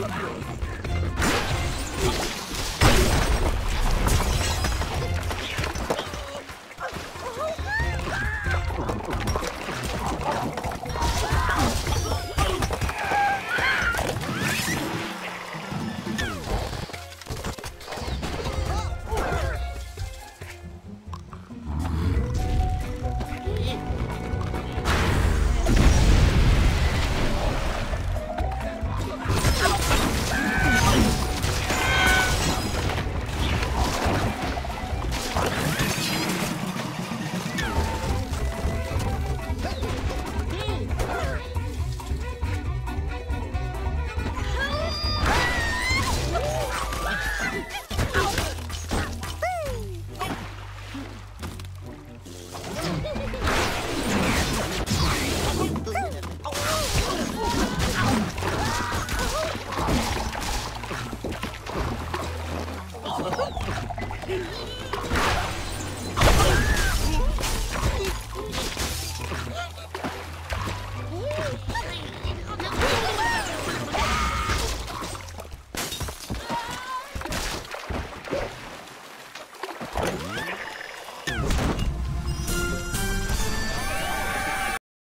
Let's go. Hey!